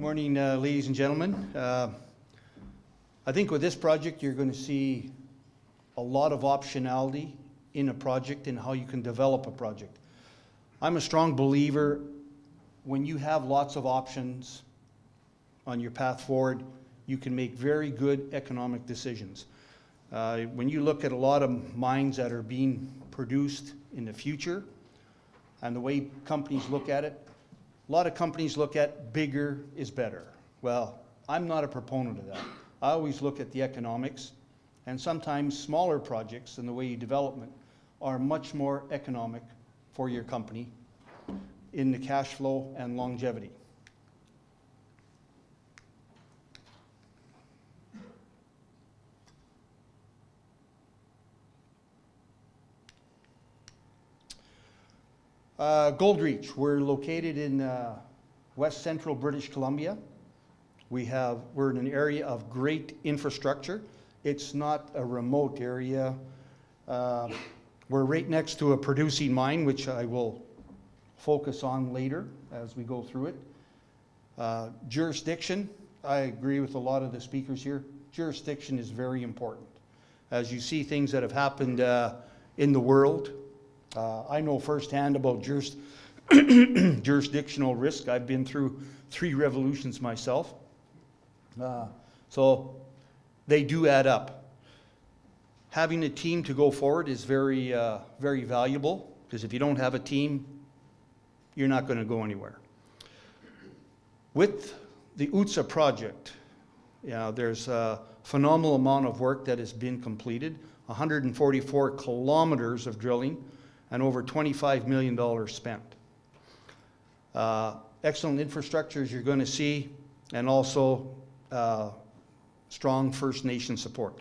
Morning, uh, ladies and gentlemen. Uh, I think with this project, you're going to see a lot of optionality in a project and how you can develop a project. I'm a strong believer when you have lots of options on your path forward, you can make very good economic decisions. Uh, when you look at a lot of mines that are being produced in the future and the way companies look at it, a lot of companies look at bigger is better. Well, I'm not a proponent of that. I always look at the economics, and sometimes smaller projects and the way you development are much more economic for your company in the cash flow and longevity. Uh, Gold Reach, we're located in uh, west central British Columbia. We have, we're in an area of great infrastructure. It's not a remote area. Uh, we're right next to a producing mine, which I will focus on later as we go through it. Uh, jurisdiction, I agree with a lot of the speakers here. Jurisdiction is very important. As you see things that have happened uh, in the world, uh, I know firsthand about juris jurisdictional risk. I've been through three revolutions myself. Uh, so they do add up. Having a team to go forward is very, uh, very valuable because if you don't have a team, you're not going to go anywhere. With the Ootsa project, you know, there's a phenomenal amount of work that has been completed, 144 kilometers of drilling, and over $25 million spent. Uh, excellent infrastructure as you're going to see, and also uh, strong First Nation support.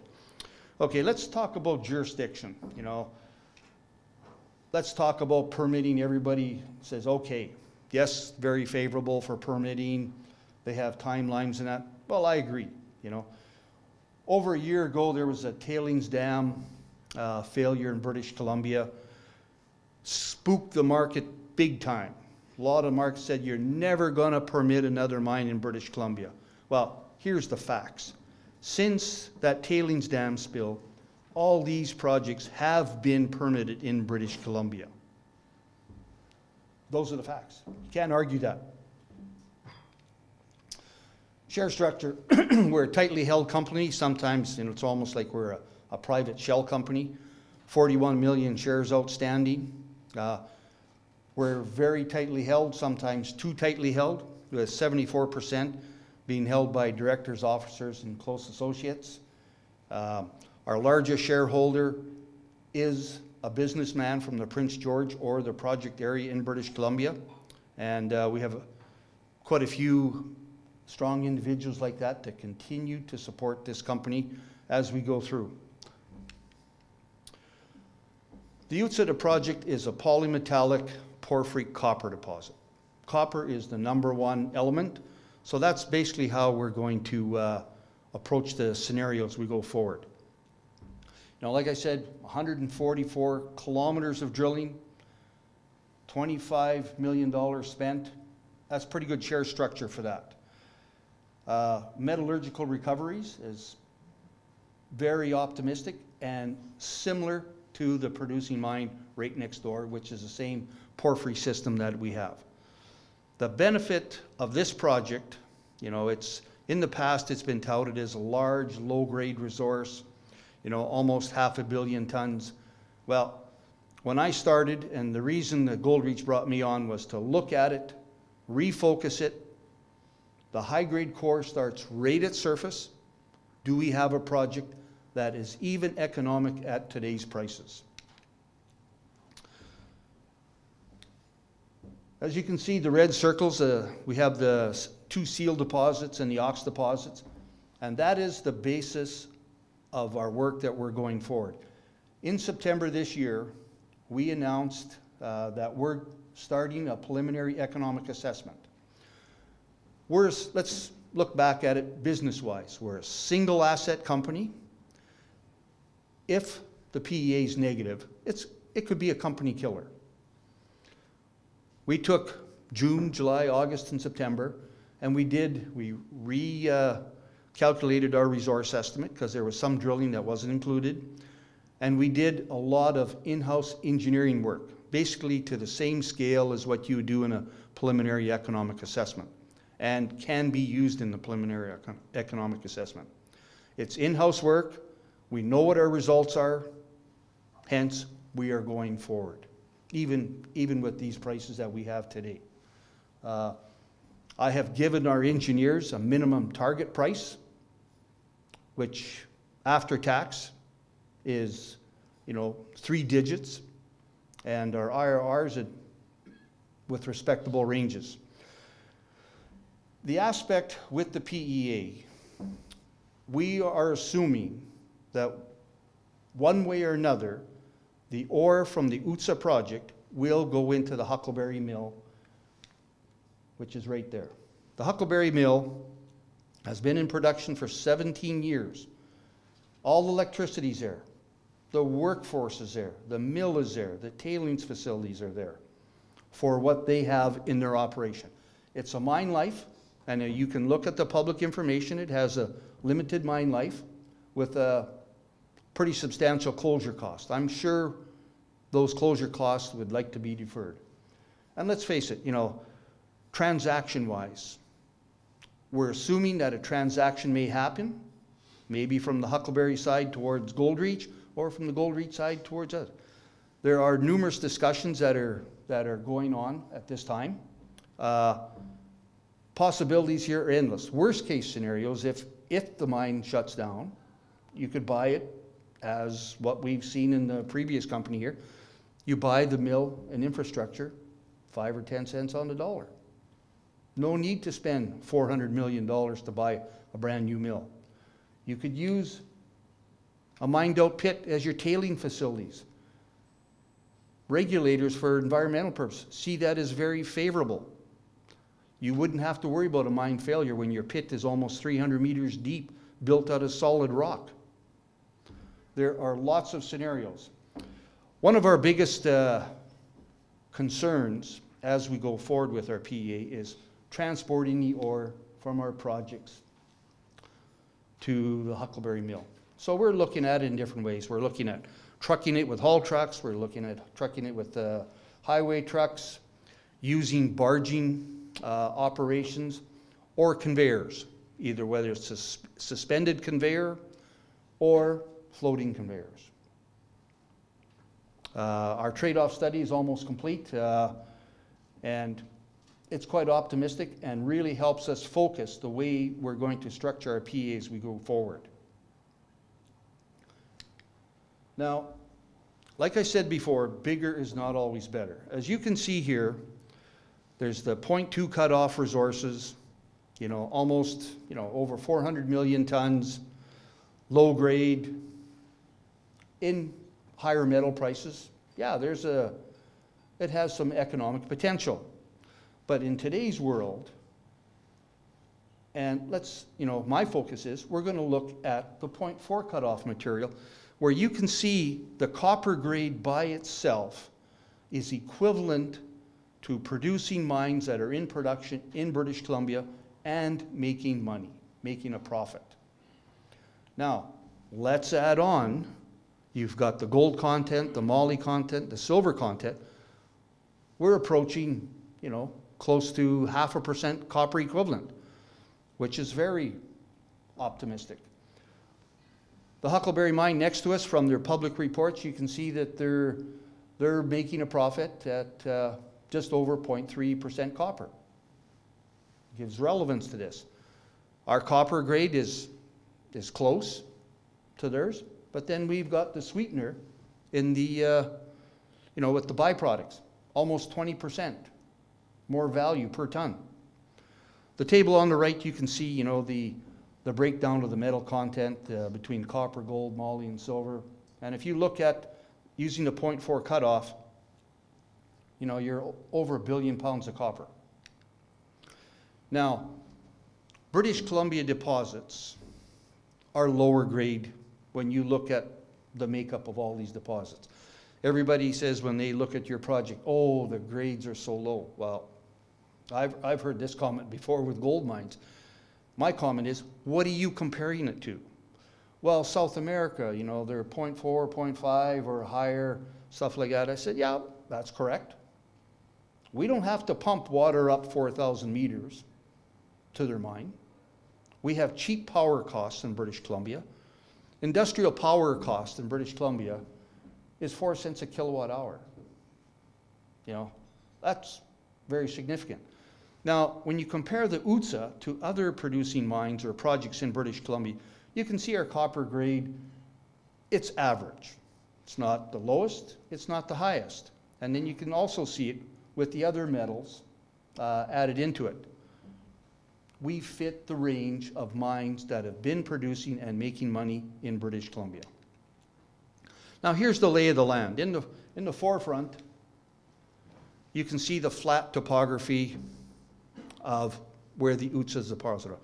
Okay, let's talk about jurisdiction. You know, let's talk about permitting. Everybody says, okay, yes, very favorable for permitting. They have timelines and that. Well, I agree. You know, over a year ago, there was a tailings dam uh, failure in British Columbia spooked the market big time. A lot of markets said you're never going to permit another mine in British Columbia. Well, here's the facts. Since that tailings dam spill, all these projects have been permitted in British Columbia. Those are the facts. You can't argue that. Share structure, we're a tightly held company. Sometimes you know, it's almost like we're a, a private shell company. 41 million shares outstanding. Uh, we're very tightly held, sometimes too tightly held, with 74% being held by directors, officers, and close associates. Uh, our largest shareholder is a businessman from the Prince George or the project area in British Columbia. And uh, we have quite a few strong individuals like that to continue to support this company as we go through. The Utsita project is a polymetallic porphyry copper deposit. Copper is the number one element, so that's basically how we're going to uh, approach the scenarios we go forward. Now, like I said, 144 kilometers of drilling, $25 million spent. That's pretty good share structure for that. Uh, metallurgical recoveries is very optimistic and similar to the producing mine right next door, which is the same porphyry system that we have. The benefit of this project, you know, it's in the past it's been touted as a large, low-grade resource, you know, almost half a billion tons. Well, when I started, and the reason that Gold Reach brought me on was to look at it, refocus it. The high-grade core starts right at surface. Do we have a project that is even economic at today's prices. As you can see, the red circles, uh, we have the two Seel deposits and the ox deposits, and that is the basis of our work that we're going forward. In September this year, we announced uh, that we're starting a preliminary economic assessment. We're, let's look back at it business-wise. We're a single asset company if the PEA is negative, it's, it could be a company killer. We took June, July, August, and September, And we did, we recalculated uh, our resource estimate because there was some drilling that wasn't included. And we did a lot of in-house engineering work, basically to the same scale as what you do in a preliminary economic assessment and can be used in the preliminary econ- economic assessment. It's in-house work. We know what our results are. Hence, we are going forward, even, even with these prices that we have today. Uh, I have given our engineers a minimum target price, which after tax is, you know, three digits, and our IRRs with respectable ranges. The aspect with the PEA, we are assuming that one way or another, the ore from the Ootsa project will go into the Huckleberry Mill, which is right there. The Huckleberry Mill has been in production for 17 years. All the electricity's there, the workforce is there, the mill is there, the tailings facilities are there for what they have in their operation. It's a mine life, and uh, you can look at the public information. It has a limited mine life with a pretty substantial closure cost. I'm sure those closure costs would like to be deferred. And let's face it, you know, transaction wise, we're assuming that a transaction may happen, maybe from the Huckleberry side towards Gold Reach or from the Gold Reach side towards us. There are numerous discussions that are, that are going on at this time. Uh, possibilities here are endless. Worst case scenarios, if, if the mine shuts down, you could buy it as what we've seen in the previous company here. You buy the mill and infrastructure, five or 10 cents on the dollar. No need to spend $400 million to buy a brand new mill. You could use a mined out pit as your tailing facilities. Regulators for environmental purposes see that as very favorable. You wouldn't have to worry about a mine failure when your pit is almost 300 meters deep, built out of solid rock. There are lots of scenarios. One of our biggest uh, concerns as we go forward with our PEA is transporting the ore from our projects to the Huckleberry Mill. So we're looking at it in different ways. We're looking at trucking it with haul trucks, we're looking at trucking it with uh, highway trucks, using barging uh, operations, or conveyors, either whether it's a sus- suspended conveyor or floating conveyors. Uh, our trade-off study is almost complete, uh, and it's quite optimistic and really helps us focus the way we're going to structure our PA as we go forward. Now, like I said before, bigger is not always better. As you can see here, there's the 0.2 cutoff resources, you know, almost, you know, over 400 million tons, low grade, in higher metal prices. Yeah, there's a, it has some economic potential. But in today's world, and let's, you know, my focus is we're going to look at the 0.4 cutoff material where you can see the copper grade by itself is equivalent to producing mines that are in production in British Columbia and making money, making a profit. Now, let's add on, you've got the gold content, the moly content, the silver content. We're approaching, you know, close to half a percent copper equivalent, which is very optimistic. The Huckleberry mine next to us, from their public reports, you can see that they're, they're making a profit at uh, just over 0.3% copper. It Gives relevance to this. Our copper grade is, is close to theirs, but then we've got the sweetener in the, uh, you know, with the byproducts, almost 20% more value per ton. The table on the right, you can see, you know, the, the breakdown of the metal content uh, between copper, gold, moly, and silver. And if you look at using the 0.4 cutoff, you know, you're over a billion pounds of copper. Now, British Columbia deposits are lower grade when you look at the makeup of all these deposits. Everybody says when they look at your project, oh, the grades are so low. Well, I've, I've heard this comment before with gold mines. My comment is, what are you comparing it to? Well, South America, you know, they're 0.4, 0.5 or higher, stuff like that. I said, yeah, that's correct. We don't have to pump water up 4,000 meters to their mine. We have cheap power costs in British Columbia. Industrial power cost in British Columbia is four cents a kilowatt hour. You know, that's very significant. Now, when you compare the Ootsa to other producing mines or projects in British Columbia, you can see our copper grade, it's average. It's not the lowest, it's not the highest. And then you can also see it with the other metals uh, added into it. We fit the range of mines that have been producing and making money in British Columbia. Now here's the lay of the land. In the, in the forefront, you can see the flat topography of where the Ootsa is deposited.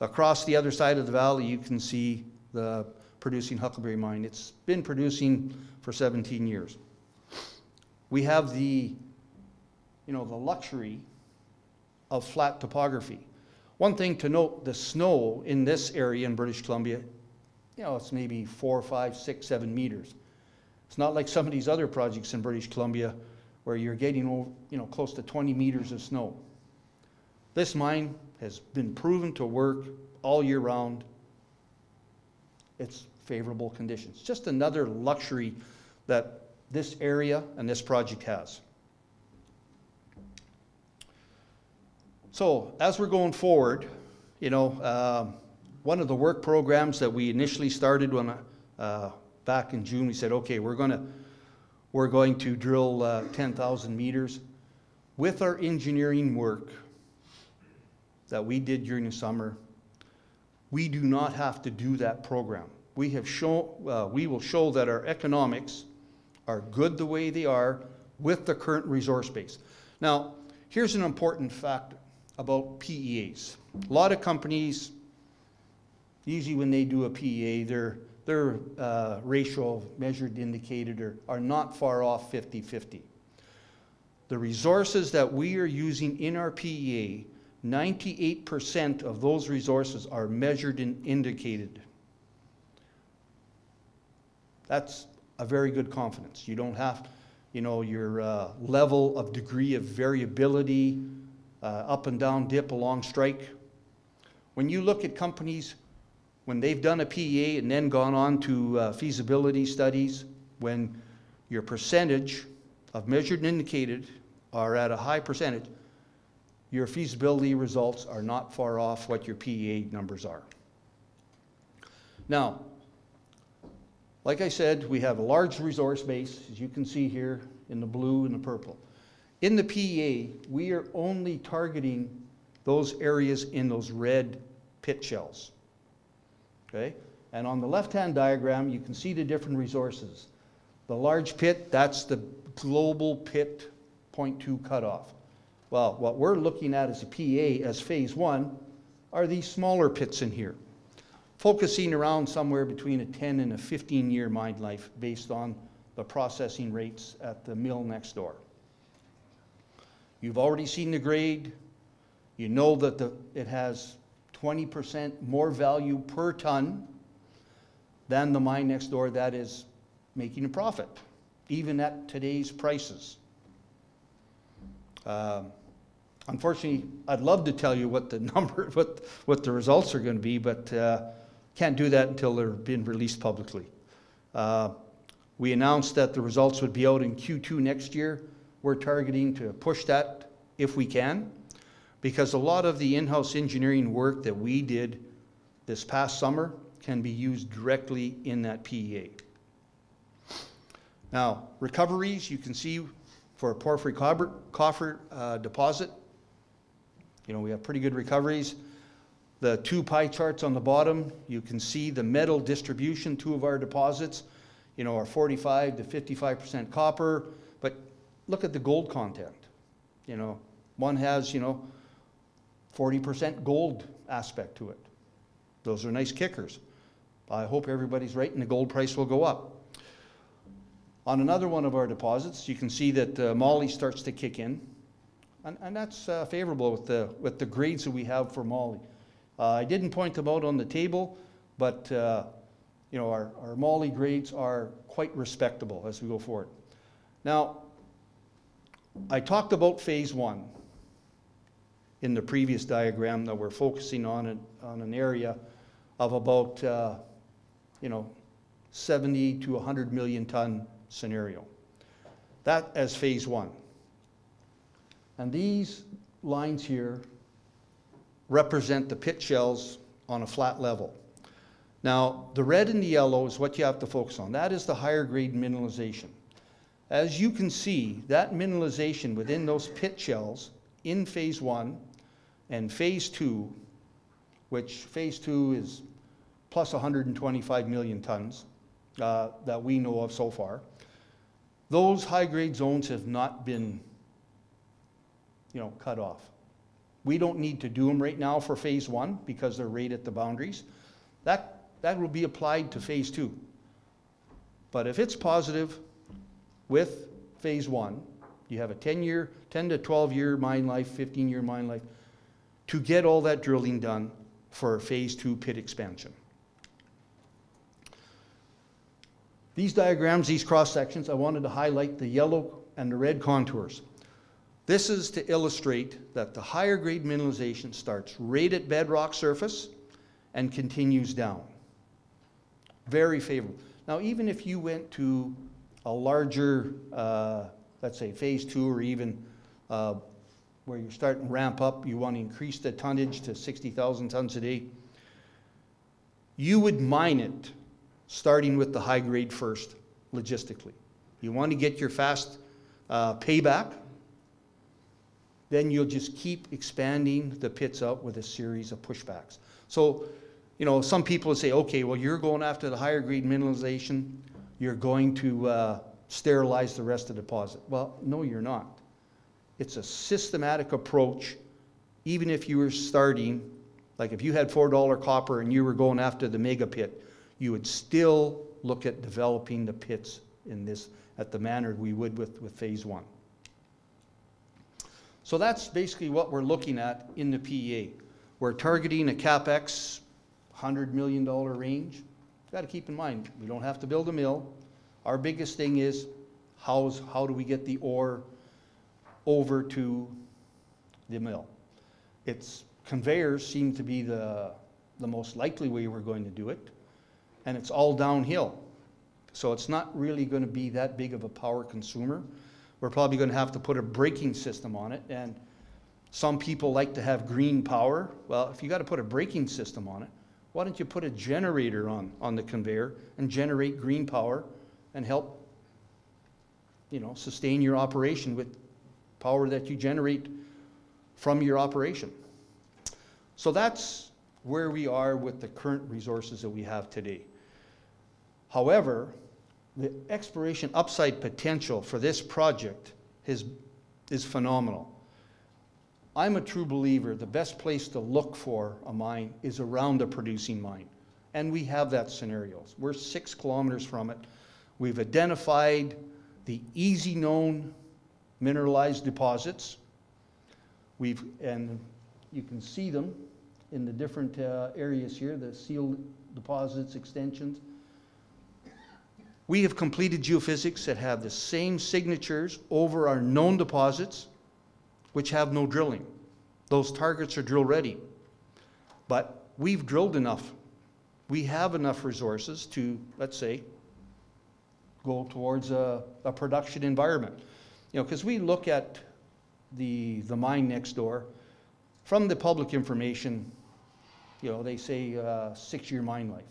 Across the other side of the valley, you can see the producing Huckleberry mine. It's been producing for 17 years. We have the, you know, the luxury of flat topography. One thing to note, the snow in this area in British Columbia, you know, it's maybe four, five, six, seven meters. It's not like some of these other projects in British Columbia where you're getting, you know, close to 20 meters of snow. This mine has been proven to work all year round. It's favorable conditions. Just another luxury that this area and this project has. So as we're going forward, you know, uh, one of the work programs that we initially started when uh, back in June, we said, okay, we're going to we're going to drill uh, 10,000 meters. With our engineering work that we did during the summer, we do not have to do that program. We have shown, uh, we will show that our economics are good the way they are with the current resource base. Now, here's an important fact about PEAs. A lot of companies, usually when they do a PEA, they're their uh, ratio measured indicated are, are not far off 50-50. The resources that we are using in our PEA, 98% of those resources are measured and indicated. That's a very good confidence. You don't have, you know, your uh, level of degree of variability, uh, up and down dip along strike. When you look at companies when they've done a PEA and then gone on to uh, feasibility studies, when your percentage of measured and indicated are at a high percentage, your feasibility results are not far off what your PEA numbers are. Now, like I said, we have a large resource base, as you can see here in the blue and the purple. In the PEA, we are only targeting those areas in those red pit shells okay? And on the left-hand diagram, you can see the different resources. The large pit, that's the global pit 0.2 cutoff. Well, what we're looking at as a PA as phase one are these smaller pits in here, focusing around somewhere between a 10 and a 15 year mine life based on the processing rates at the mill next door. You've already seen the grade. You know that the, it has 20% more value per ton than the mine next door that is making a profit, even at today's prices. Uh, unfortunately, I'd love to tell you what the number, what, what the results are going to be, but uh, can't do that until they're being released publicly. Uh, we announced that the results would be out in Q2 next year. We're targeting to push that if we can because a lot of the in-house engineering work that we did this past summer can be used directly in that PEA. Now, recoveries, you can see for a porphyry copper, copper uh, deposit, you know, we have pretty good recoveries. The two pie charts on the bottom, you can see the metal distribution, two of our deposits, you know, are 45 to 55% copper, look at the gold content. You know, one has, you know, 40% gold aspect to it. Those are nice kickers. I hope everybody's right and the gold price will go up. On another one of our deposits, you can see that uh, moly starts to kick in. And, and that's uh, favorable with the, with the grades that we have for moly. Uh, I didn't point them out on the table, but, uh, you know, our, our moly grades are quite respectable as we go forward. Now, I talked about phase one in the previous diagram that we're focusing on, it, on an area of about, uh, you know, 70 to 100 million ton scenario. That as phase one. And these lines here represent the pit shells on a flat level. Now, the red and the yellow is what you have to focus on. That is the higher grade mineralization. As you can see, that mineralization within those pit shells in phase one and phase two, which phase two is plus 125 million tons uh, that we know of so far, those high grade zones have not been you know, cut off. We don't need to do them right now for phase one because they're right at the boundaries. That, that will be applied to phase two. But if it's positive with phase one, you have a 10 year, 10 to 12 year mine life, 15 year mine life, to get all that drilling done for phase two pit expansion. These diagrams, these cross sections, I wanted to highlight the yellow and the red contours. This is to illustrate that the higher grade mineralization starts right at bedrock surface and continues down. Very favorable. Now, even if you went to a larger, uh, let's say phase two or even uh, where you're starting to ramp up, you want to increase the tonnage to 60,000 tons a day, you would mine it starting with the high grade first, logistically. You want to get your fast uh, payback then you'll just keep expanding the pits out with a series of pushbacks. So, you know, some people say, okay, well, you're going after the higher grade mineralization, you're going to uh, sterilize the rest of the deposit. Well, no, you're not. It's a systematic approach, even if you were starting, like if you had $4 copper and you were going after the mega pit, you would still look at developing the pits in this, at the manner we would with, with phase one. So that's basically what we're looking at in the PEA. We're targeting a capex $100 million range. Got to keep in mind, we don't have to build a mill. Our biggest thing is how's, how do we get the ore over to the mill? It's conveyors seem to be the, the most likely way we're going to do it, and it's all downhill. So it's not really going to be that big of a power consumer. We're probably going to have to put a braking system on it. And some people like to have green power. Well, if you got to put a braking system on it, why don't you put a generator on, on the conveyor and generate green power and help, you know, sustain your operation with power that you generate from your operation. So that's where we are with the current resources that we have today. However, the exploration upside potential for this project is, is phenomenal. I'm a true believer the best place to look for a mine is around a producing mine. And we have that scenario. We're six kilometers from it. We've identified the easy known mineralized deposits. We've, and you can see them in the different uh, areas here, the sealed deposits, extensions. We have completed geophysics that have the same signatures over our known deposits, which have no drilling. Those targets are drill ready. But we've drilled enough. We have enough resources to, let's say, go towards a, a production environment. You know, because we look at the, the mine next door, from the public information, you know, they say uh, six-year mine life.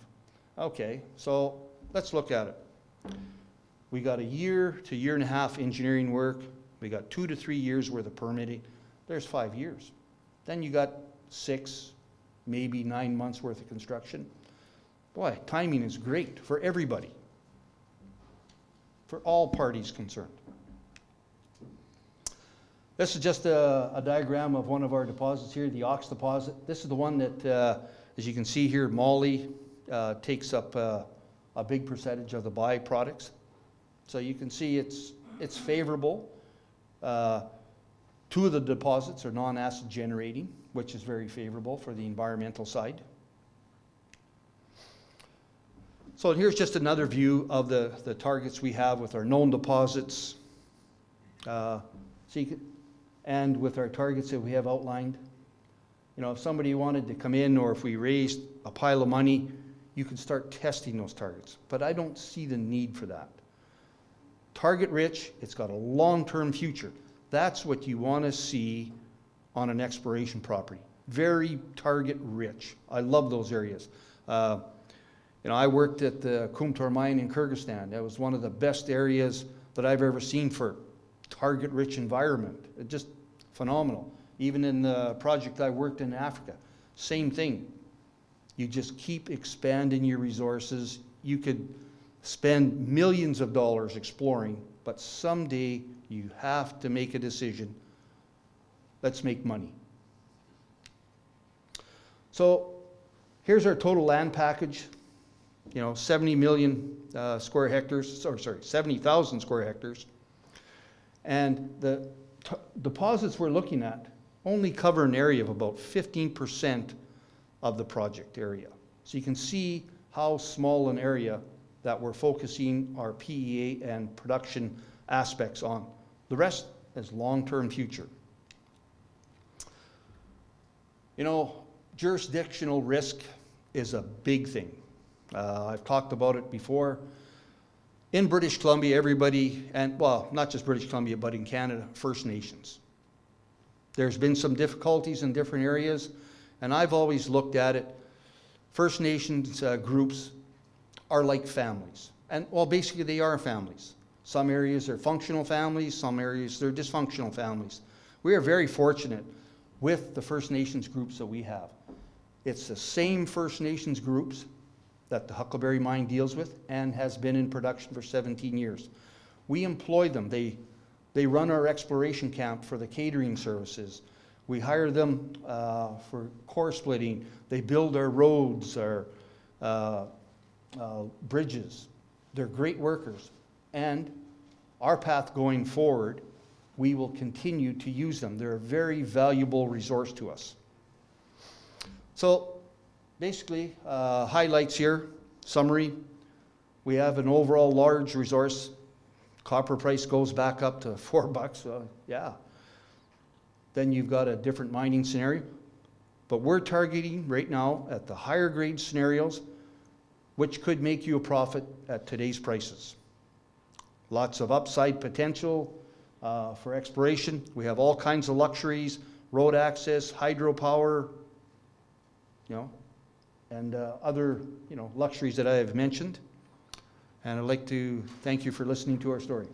Okay, so let's look at it. We got a year to year and a half engineering work. We got two to three years worth of permitting. There's five years. Then you got six, maybe nine months worth of construction. Boy, timing is great for everybody, for all parties concerned. This is just a, a, diagram of one of our deposits here, the Ox deposit. This is the one that, uh, as you can see here, moly uh, takes up uh, a big percentage of the byproducts. So you can see it's, it's favorable. Uh, Two of the deposits are non-acid generating, which is very favorable for the environmental side. So here's just another view of the, the targets we have with our known deposits. Uh, and with our targets that we have outlined. You know, if somebody wanted to come in or if we raised a pile of money, you could start testing those targets. But I don't see the need for that. Target rich, it's got a long term future. That's what you want to see on an exploration property. Very target rich. I love those areas. Uh, you know, I worked at the Kumtor mine in Kyrgyzstan. That was one of the best areas that I've ever seen for target rich environment. It just phenomenal. Even in the project I worked in Africa, same thing. You just keep expanding your resources. You could spend millions of dollars exploring, but someday you have to make a decision. Let's make money. So here's our total land package. You know, 70 million uh, square hectares, or sorry, 70,000 square hectares. And the deposits we're looking at only cover an area of about 15% of the project area. So you can see how small an area that we're focusing our PEA and production aspects on. The rest is long-term future. You know, jurisdictional risk is a big thing. Uh, I've talked about it before. In British Columbia, everybody, and well, not just British Columbia, but in Canada, First Nations. There's been some difficulties in different areas, and I've always looked at it. First Nations uh, groups are like families. And well, basically, they are families. Some areas are functional families, some areas they're dysfunctional families. We are very fortunate with the First Nations groups that we have. It's the same First Nations groups that the Huckleberry Mine deals with and has been in production for 17 years. We employ them. They, they run our exploration camp for the catering services. We hire them uh, for core splitting. They build our roads, our uh, uh, bridges. They're great workers. And our path going forward, we will continue to use them. They're a very valuable resource to us. So basically, uh, highlights here, summary. We have an overall large resource. Copper price goes back up to four bucks. Uh, yeah. Then you've got a different mining scenario. But we're targeting right now at the higher grade scenarios, which could make you a profit at today's prices. Lots of upside potential uh, for exploration. We have all kinds of luxuries, road access, hydropower, you know, and uh, other, you know, luxuries that I have mentioned. And I'd like to thank you for listening to our story.